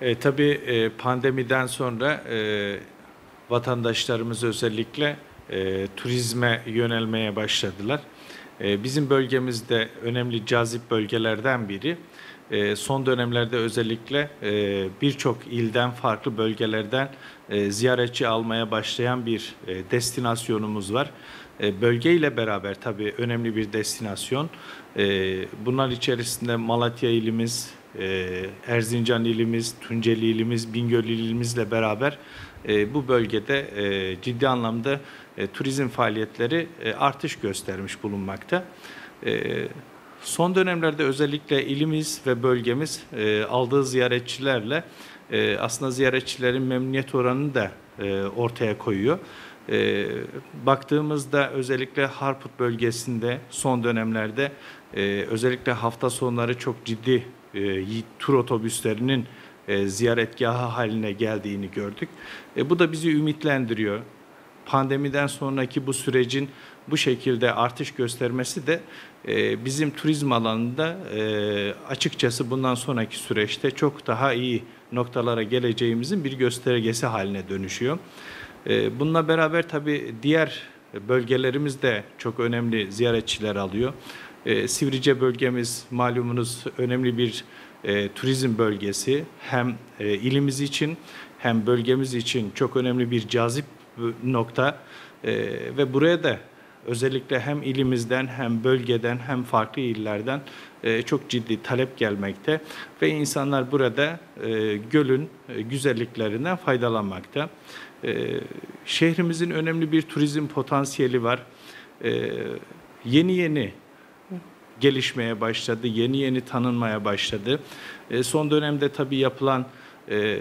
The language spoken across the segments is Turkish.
E, tabii e, pandemiden sonra e, vatandaşlarımız özellikle e, turizme yönelmeye başladılar. E, bizim bölgemizde önemli cazip bölgelerden biri. E, son dönemlerde özellikle e, birçok ilden, farklı bölgelerden e, ziyaretçi almaya başlayan bir e, destinasyonumuz var. E, bölgeyle beraber tabii önemli bir destinasyon. E, bunlar içerisinde Malatya ilimiz, e, Erzincan ilimiz, Tunceli ilimiz, Bingöl ilimizle beraber bu bölgede ciddi anlamda turizm faaliyetleri artış göstermiş bulunmakta. Son dönemlerde özellikle ilimiz ve bölgemiz aldığı ziyaretçilerle aslında ziyaretçilerin memnuniyet oranını da ortaya koyuyor. E, baktığımızda özellikle Harput bölgesinde son dönemlerde e, özellikle hafta sonları çok ciddi e, tur otobüslerinin e, ziyaretgahı haline geldiğini gördük. E, bu da bizi ümitlendiriyor. Pandemiden sonraki bu sürecin bu şekilde artış göstermesi de e, bizim turizm alanında e, açıkçası bundan sonraki süreçte çok daha iyi noktalara geleceğimizin bir göstergesi haline dönüşüyor. E, bununla beraber tabii diğer bölgelerimiz de çok önemli ziyaretçiler alıyor. E, Sivrice bölgemiz malumunuz önemli bir e, turizm bölgesi. Hem e, ilimiz için hem bölgemiz için çok önemli bir cazip nokta e, ve buraya da özellikle hem ilimizden hem bölgeden hem farklı illerden e, çok ciddi talep gelmekte ve insanlar burada e, gölün e, güzelliklerinden faydalanmakta. E, şehrimizin önemli bir turizm potansiyeli var. E, yeni yeni gelişmeye başladı, yeni yeni tanınmaya başladı. E, son dönemde tabii yapılan e,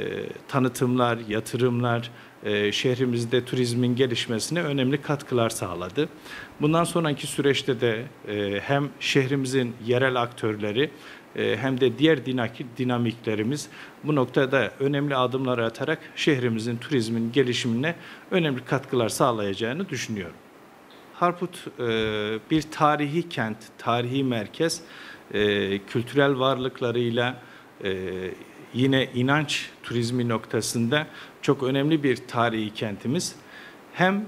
tanıtımlar, yatırımlar e, şehrimizde turizmin gelişmesine önemli katkılar sağladı. Bundan sonraki süreçte de e, hem şehrimizin yerel aktörleri hem de diğer dinamiklerimiz bu noktada önemli adımlar atarak şehrimizin turizmin gelişimine önemli katkılar sağlayacağını düşünüyorum. Harput e, bir tarihi kent, tarihi merkez, e, kültürel varlıklarıyla e, yine inanç turizmi noktasında çok önemli bir tarihi kentimiz. Hem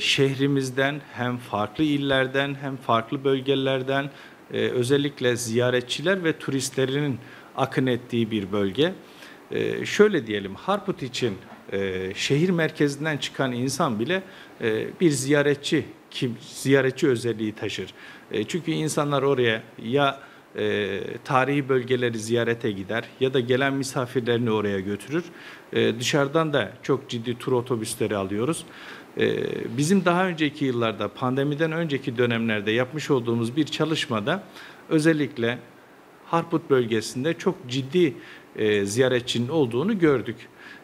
şehrimizden hem farklı illerden hem farklı bölgelerden özellikle ziyaretçiler ve turistlerinin akın ettiği bir bölge. Şöyle diyelim Harput için şehir merkezinden çıkan insan bile bir ziyaretçi kim ziyaretçi özelliği taşır. E, çünkü insanlar oraya ya e, tarihi bölgeleri ziyarete gider ya da gelen misafirlerini oraya götürür. E, dışarıdan da çok ciddi tur otobüsleri alıyoruz. E, bizim daha önceki yıllarda pandemiden önceki dönemlerde yapmış olduğumuz bir çalışmada özellikle Harput bölgesinde çok ciddi e, ziyaretçinin olduğunu gördük.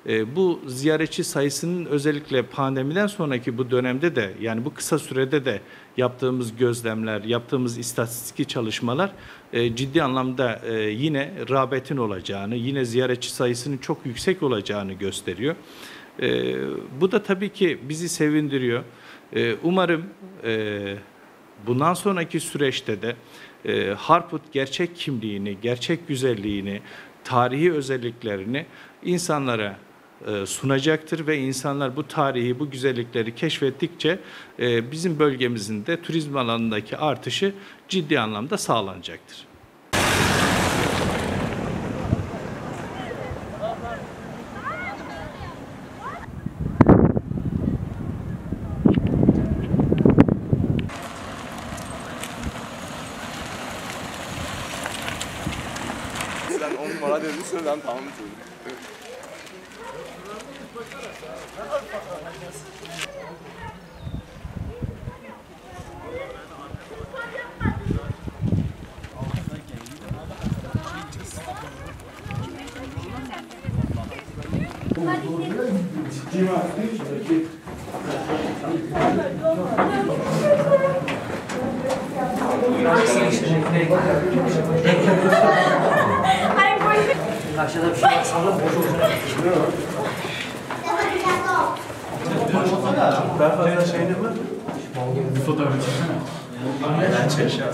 E, bu ziyaretçi sayısının özellikle pandemiden sonraki bu dönemde de yani bu kısa sürede de yaptığımız gözlemler, yaptığımız istatistiki çalışmalar e, ciddi anlamda e, yine rağbetin olacağını, yine ziyaretçi sayısının çok yüksek olacağını gösteriyor. E, bu da tabii ki bizi sevindiriyor. E, umarım e, bundan sonraki süreçte de e, Harput gerçek kimliğini, gerçek güzelliğini, tarihi özelliklerini insanlara e, sunacaktır ve insanlar bu tarihi, bu güzellikleri keşfettikçe e, bizim bölgemizin de turizm alanındaki artışı ciddi anlamda sağlanacaktır. Numara demişsin ben tamam söyledim. Aşağıda bir şey sallam boş olsun. Daha fazla şey ne var? Fotoğraf çeksene. Çekeceğim.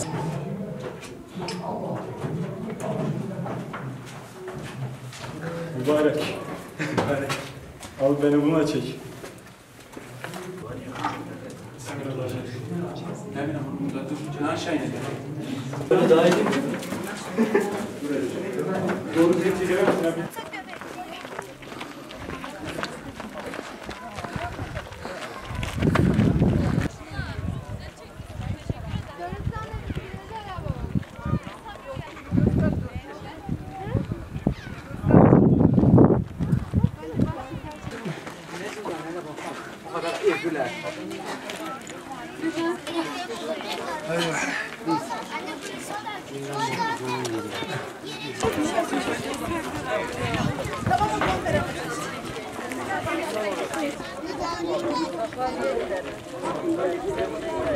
Burada Mübarek. Mübarek. Al beni buna çek. Aşağı inelim. Böyle daha iyi değil mi? Thank you.